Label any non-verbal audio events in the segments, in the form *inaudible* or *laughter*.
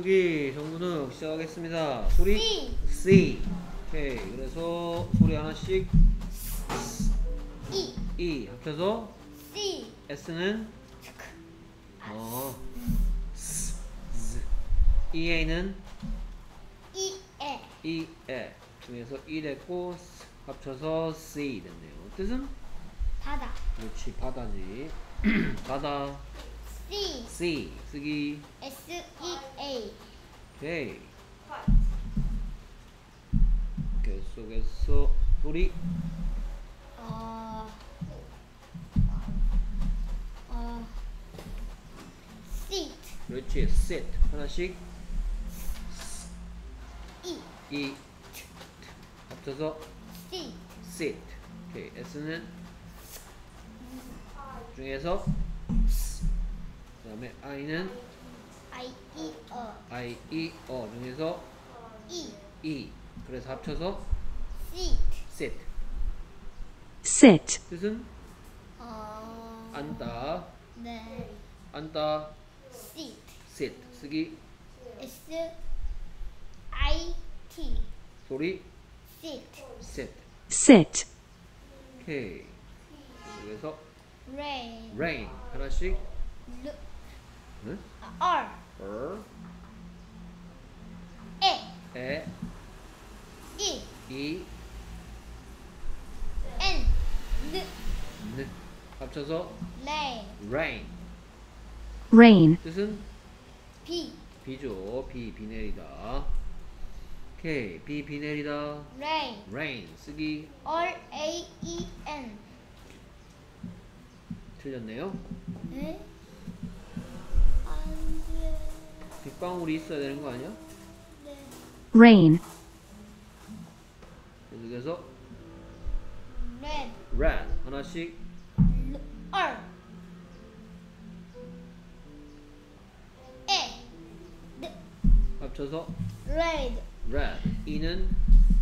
여기 정문은 시작하겠습니다. 소리? C. C. 오케이. 그래서 소리 하나씩 E. E. 합쳐서 C. S는? 어. S. Z. EA는? E E E 중에서 E 됐고 합쳐서 C 됐네요. 뜻은? 바다. 그렇지. 바다지. *clears throat* 바다. C. C. 쓰기. S E A. 오케이. 계속해서 소리 어, 어, seat. 그렇지. sit. 하나씩. E E 합쳐서 C sit. 오케이. S는 중에서 그 다음에 I는 I E O I, E, O 중에서 E E 그래서 합쳐서 seat sit sit, 뜻은 어, 앉다 네 앉다 seat sit 쓰기 S I T 소리 seat sit sit, 오케이 그래서 rain rain 하나씩 L 응? R R E E E E N L N 합쳐서 rain rain rain, 뜻은 B 비죠 비, 비 내리다 오케이 비, 비 내리다 rain rain 쓰기 R A E N 틀렸네요 네? 빗방울이 있어야 되는 거 아니야? 네. rain, 계속해서 red red 하나씩 E D 합쳐서 red red E는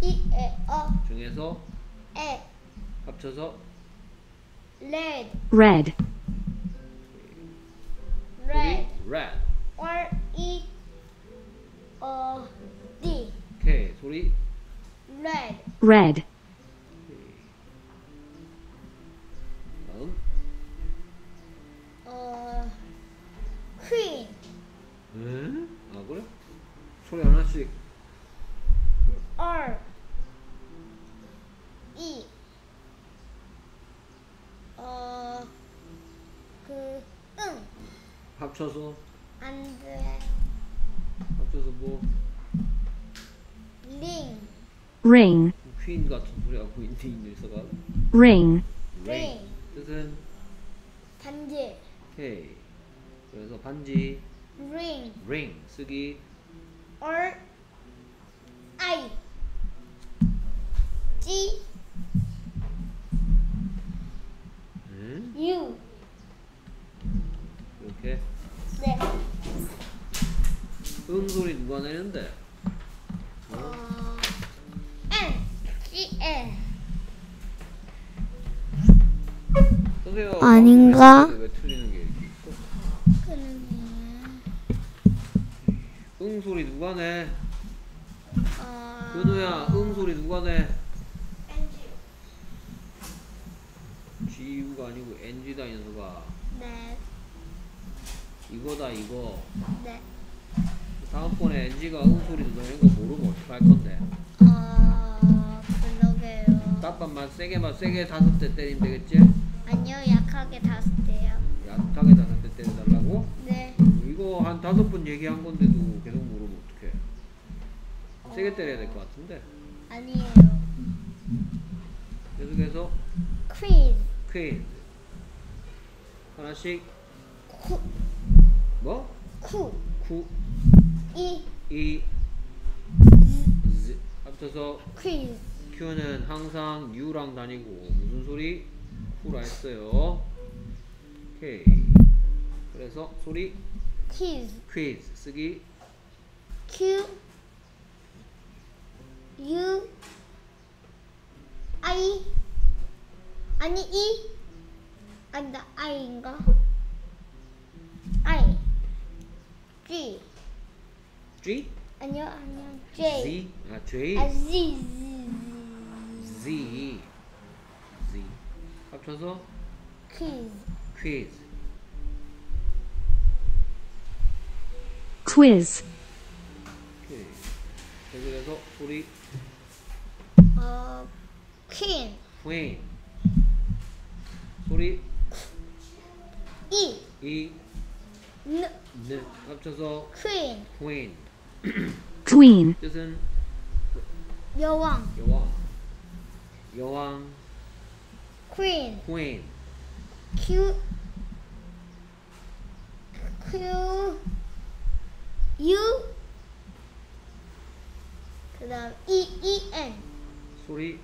E E O 중에서 E 합쳐서 red red, red 소리 red. Red, 다음. 어 queen 응? 아 그래? 소리 하나씩 R. E. 어, 어그 응, 합쳐서? 안 돼. 합쳐서 뭐? 링, ring, 퀸 같은 소리 하고 있는 이 녀석아. Ring, rain 뜻은? 반지, 오케이. 그래서 반지. Ring, ring. 쓰기? R I G 응? U. 이렇게? 네, 응 소리 누가 내는데? 아닌가? 그러네. 응 소리 누가 내? 어, 근우야 응 소리 누가 내? GU가 아니고 NG다 이 녀석아 네, 이거다 이거 네. 다음번에 NG가 응 소리 내는 거 모르면 어떡할 건데 어, 그러게요. 따뜻만 세게만 세게 다섯 대 때리면 되겠지? 아니요, 약하게 다섯 대요. 약하게 다섯 대 때려달라고? 네. 이거 한 다섯 번 얘기한 건데도 계속 모르면 어떡해? 세게 때려야 될 것 같은데? 아니에요. 계속해서? 퀸, 퀸 하나씩. 쿠, 뭐? 쿠, 쿠, 이, 이, 즈 합쳐서 퀸, Q는 항상 U랑 다니고 무슨 소리? 쿠라 했어요. 오케이. 그래서 소리? 퀴즈, 퀴즈 쓰기? Q, U, I, 아니 E, 아니다 I인가? I, G, G? 아니요 아니요. J. Z 아 J. 아 Z Z. Z 합쳐서 quiz quiz quiz, 오케이 그래서 소리 어 queen queen 소리 E 이 N 느 합쳐서 queen queen queen, 뜻은 여왕 여왕 여왕 queen queen Q Q U 그다음 E E N 소리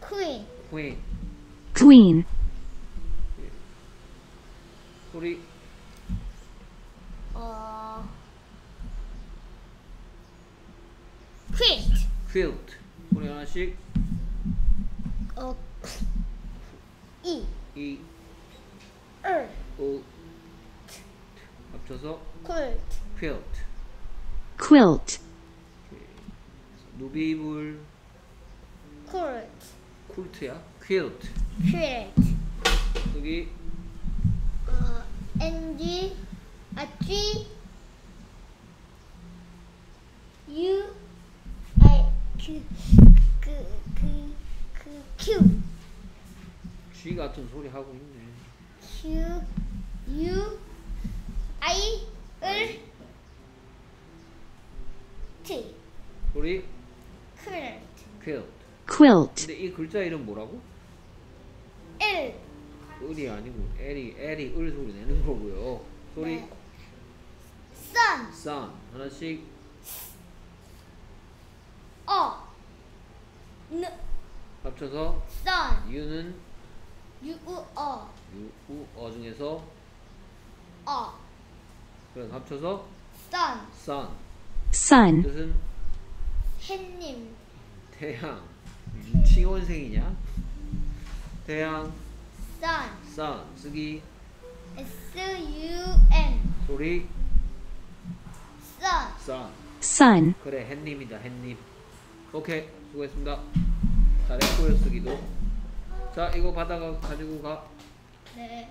queen queen queen, 소리 어 quilt quilt 소리 하나씩 어 E 이 R 오 합쳐서 quilt quilt quilt, 누비불 quilt 쿨트야 quilt quilt 여기 어 N G 아 G U I Q 그그그 Q G 같은 소리 하고 있네. Q U I R T 소리 quilt quilt quilt, 근데 이 글자 이름 뭐라고? L 을이 아니고 L이 L이 을 소리 내는 거고요. 소리 네. sun sun 하나씩. 어. N 합쳐서 sun U는 U U 어. U, U, 어 중에서 어. 그럼 합쳐서 sun sun sun, 뜻은 햇님. 태양. 유치원생이냐? 태양. sun sun 쓰기. S U N 소리. sun sun sun, 그래 햇님이다 햇님. 오케이 수고했습니다. 잘했고요 쓰기도 자 이거 받아가 가지고 가. 네